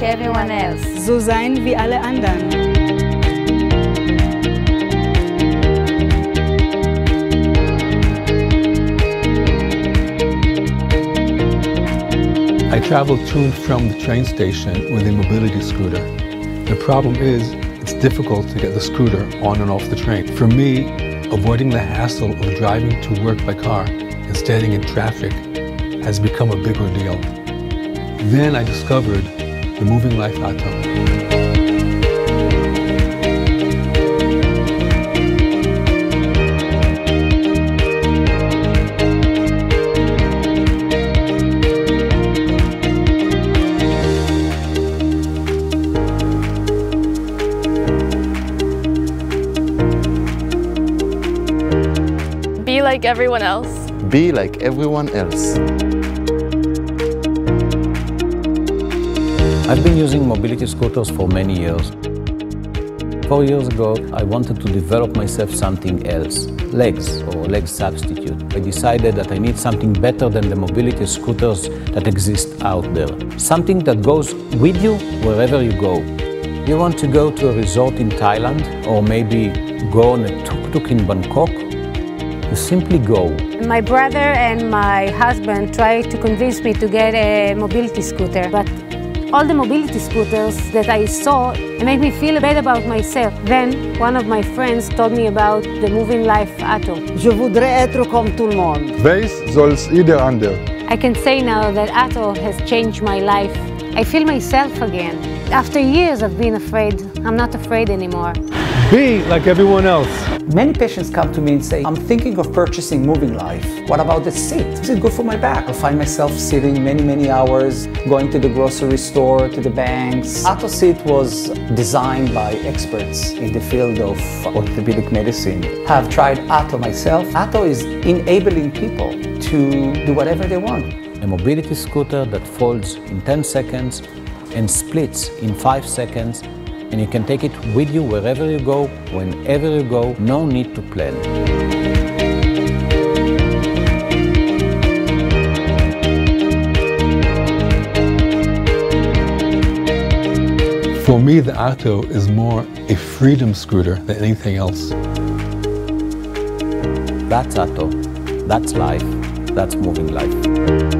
like everyone else. So sein wie alle anderen. I travel to and from the train station with a mobility scooter. The problem is, it's difficult to get the scooter on and off the train. For me, avoiding the hassle of driving to work by car and standing in traffic has become a bigger deal. Then I discovered the Moving Life Atto. Be like everyone else. Be like everyone else. I've been using mobility scooters for many years. Four years ago, I wanted to develop myself something else, legs or leg substitute. I decided that I need something better than the mobility scooters that exist out there. Something that goes with you wherever you go. You want to go to a resort in Thailand or maybe go on a tuk-tuk in Bangkok? You simply go. My brother and my husband tried to convince me to get a mobility scooter, but all the mobility scooters that I saw made me feel bad about myself. Then one of my friends told me about the Moving Life Atto. Je voudrais être comme tout le monde. Wees zoals ieder ander. I can say now that Atto has changed my life. I feel myself again. After years of being afraid, I'm not afraid anymore. Be like everyone else. Many patients come to me and say, I'm thinking of purchasing Moving Life. What about the seat? Is it good for my back? I find myself sitting many, many hours, going to the grocery store, to the banks. Atto Seat was designed by experts in the field of orthopedic medicine. I have tried Atto myself. Atto is enabling people to do whatever they want. A mobility scooter that folds in 10 seconds and splits in 5 seconds and you can take it with you wherever you go, whenever you go, no need to plan. For me, the Atto is more a freedom scooter than anything else. That's Atto, that's life, that's moving life.